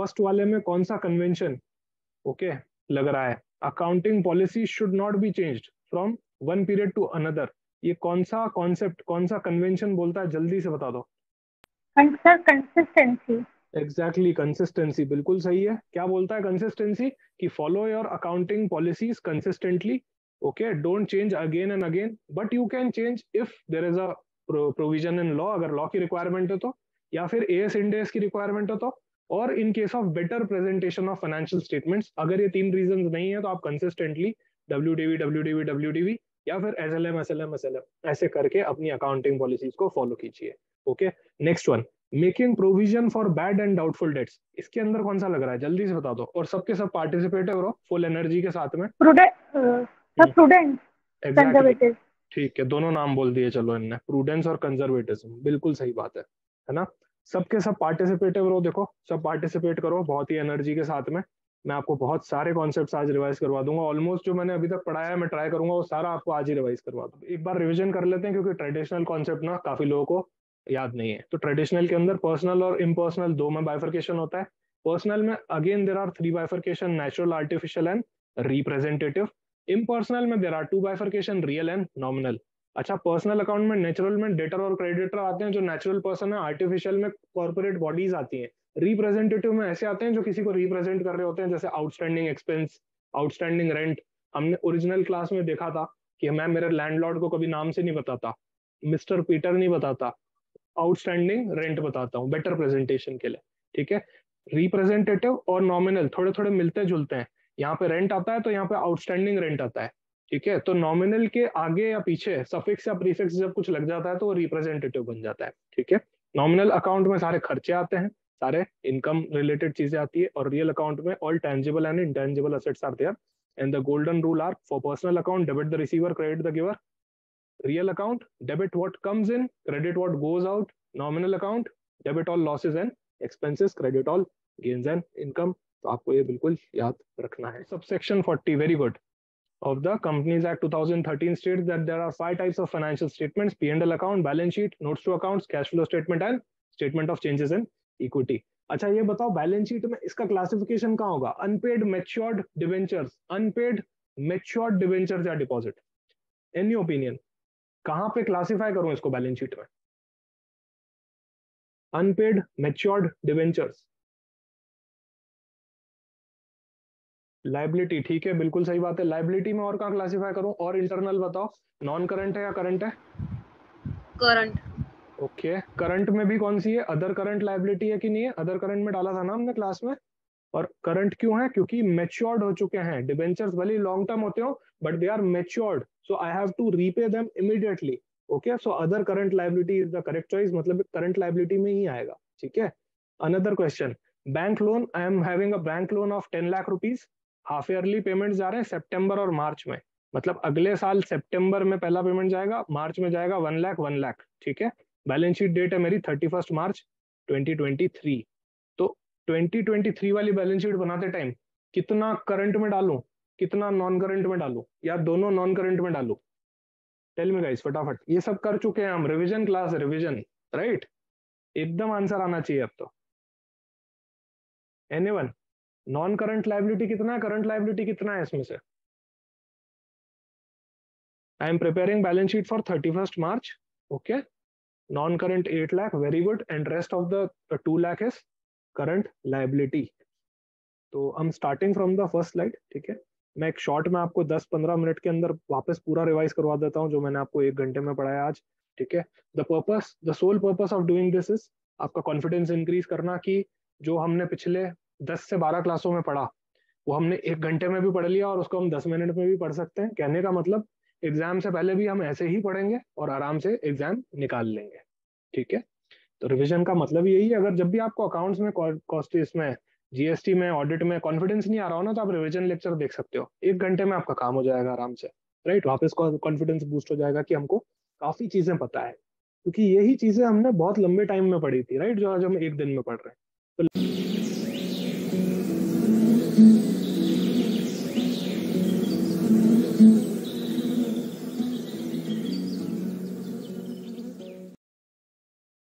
First वाले में कौन सा कन्वेंशन ओके okay, लग रहा है? Accounting policy should not be changed from one period to another ये कौन सा कॉन्सेप्ट कौन सा कन्वेंशन बोलता है? जल्दी से बता दो। कंसिस्टेंसी एग्जैक्टली कंसिस्टेंसी बिल्कुल सही है। क्या बोलता है कंसिस्टेंसी कि follow your accounting policies consistently okay don't change again and again but you can change if there is a provision in law अगर लॉ की रिक्वायरमेंट है तो या फिर ए एस इंडेस की रिक्वायरमेंट है तो। और in case of better presentation of financial statements अगर ये तीन रीजन नहीं है तो आप consistently W D V W D V W D V या फिर S L M S L M S L M ऐसे करके अपनी अकाउंटिंग पॉलिसीज़ को फॉलो कीजिए। Okay next one making provision for bad and doubtful debts इसके अंदर कौन सा लग रहा है? जल्दी से बता दो। और सबके सब पार्टिसिपेट करो फुल एनर्जी के साथ में। प्रूडेंस कंजर्वेटिव ठीक है दोनों नाम बोल दिए चलो इनने। प्रूडेंस और कंजर्वेटिज्म बिल्कुल सही बात है। है ना? सबके सब पार्टिसिपेट करो देखो, सब पार्टिसिपेट करो, बहुत ही एनर्जी के साथ में। मैं आपको बहुत सारे कॉन्सेप्ट्स आज रिवाइज करवा दूँगा। ऑलमोस्ट जो मैंने अभी तक पढ़ाया है, मैं ट्राई करूँगा, वो सारा आपको आज ही रिवाइज करवा दूँगा। एक बार रिविजन कर लेते हैं, क्योंकि ट्रेडिशनल कॉन्सेप्ट ना काफ़ी लोगों को याद नहीं है। तो ट्रेडिशनल के अंदर पर्सनल और इम्पर्सनल दो में बाइफर्केशन होता है। पर्सनल में again there are three bifurcation natural artificial and representative impersonal में there are two bifurcation real and nominal अच्छा पर्सनल अकाउंट में नेचुरल में डेटर और क्रेडिटर आते हैं, जो नेचुरल पर्सन है आर्टिफिशियल में कॉर्पोरेट बॉडीज आती हैं। रिप्रेजेंटेटिव में ऐसे आते हैं, जो किसी को रिप्रेजेंट कर रहे होते हैं, जैसे आउटस्टैंडिंग एक्सपेंस आउटस्टैंडिंग रेंट हमने ओरिजिनल क्लास में देखा था कि मैं मेरे लैंडलॉर्ड को कभी नाम से नहीं बताता, मिस्टर पीटर नहीं बताता आउटस्टैंडिंग रेंट बताता हूँ बेटर प्रेजेंटेशन के लिए, ठीक है? रिप्रेजेंटेटिव और नॉमिनल थोड़े थोड़े मिलते जुलते हैं। यहाँ पे रेंट आता है तो यहाँ पे आउटस्टैंडिंग रेंट आता है। ठीक है? तो नॉमिनल के आगे या पीछे सफिक्स या प्रीफिक्स जब कुछ लग जाता है तो वो रिप्रेजेंटेटिव बन जाता है, ठीक है? नॉमिनल अकाउंट में सारे खर्चे आते हैं, सारे इनकम रिलेटेड चीज़ें आती है और रियल अकाउंट में all tangible and intangible assets are there and the golden rule are for personal account debit the receiver credit the giver real account debit what comes in credit what goes out nominal account debit all losses and expenses credit all gains and income तो आपको ये बिल्कुल याद रखना है। Subsection 40 very good of the Companies Act 2013 states that there are five types of financial statements, P&L account, balance sheet, notes to accounts, cash flow statement and statement of changes in equity. अच्छा ये बताओ balance sheet में इसका classification कहाँ होगा unpaid matured debentures unpaid matured debentures या deposit any opinion कहाँ पे क्लासिफाई करूँ इसको बैलेंस शीट में अनपेड मेच्योर्ड डिवेंचर्स लाइबिलिटी ठीक है बिल्कुल सही बात है। लाइबिलिटी में और कहाँ क्लासिफाई करूँ? और इंटरनल बताओ। नॉन करंट है या करंट है? करंट ओके करंट में भी कौन सी है? अदर करंट लाइबिलिटी है कि नहीं है? अदर करंट में डाला था ना हमने क्लास में? और करंट क्यों है? क्योंकि मेच्योर्ड हो चुके हैं। डिबेंचर्स भले लॉन्ग टर्म होते हो but they are matured so I have to repay them immediately okay so other current liability is the correct choice मतलब करंट लाइबिलिटी में ही आएगा। ठीक है? Another question bank loan I am having a bank loan of ten lakh rupees half yearly payment जा रहे हैं September और मार्च में। मतलब अगले साल सितंबर में पहला पेमेंट जाएगा मार्च में जाएगा वन लाख वन लाख ठीक है? बैलेंस शीट डेट है मेरी thirty first March twenty twenty three तो ट्वेंटी ट्वेंटी थ्री वाली बैलेंस शीट बनाते टाइम कितना करंट में डालू, कितना नॉन करंट में डालू, या दोनों नॉन करंट में डालू? टेल मी गाइस फटाफट। ये सब कर चुके हैं हम रिविजन क्लास रिविजन राइट एकदम आंसर आना चाहिए अब तो। Any one non current liability कितना है? करंट लाइबिलिटी कितना है इसमें से? I am preparing balance sheet for thirty first March okay non current eight lakh very good and rest of the two lakh is current liability तो हम starting from the first slide ठीक है? मैं एक शॉर्ट में आपको 10-15 minute के अंदर वापस पूरा रिवाइज करवा देता हूँ, जो मैंने आपको एक घंटे में पढ़ाया आज, ठीक है? The purpose the sole purpose of doing this is आपका कॉन्फिडेंस इंक्रीज करना कि जो हमने पिछले दस से बारह क्लासों में पढ़ा, वो हमने एक घंटे में भी पढ़ लिया और उसको हम दस मिनट में भी पढ़ सकते हैं। कहने का मतलब एग्ज़ाम से पहले भी हम ऐसे ही पढ़ेंगे और आराम से एग्ज़ाम निकाल लेंगे। ठीक है? तो रिविजन का मतलब यही है, अगर जब भी आपको अकाउंट्स में कॉस्ट इसमें जीएसटी में ऑडिट में कॉन्फिडेंस नहीं आ रहा हो ना तो आप रिविजन लेक्चर देख सकते हो। एक घंटे में आपका काम हो जाएगा आराम से राइट वापस कॉन्फिडेंस बूस्ट हो जाएगा कि हमको काफ़ी चीज़ें पता है। क्योंकि यही चीज़ें हमने बहुत लंबे टाइम में पढ़ी थी राइट जो आज हम एक दिन में पढ़ रहे हैं। तो